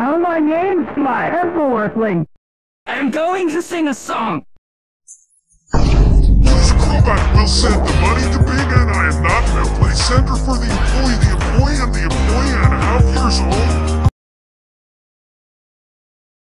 Oh, my name's My Hempleworthling. I'm going to sing a song. This crewback will send the money to Big and I am not Mempley Center for the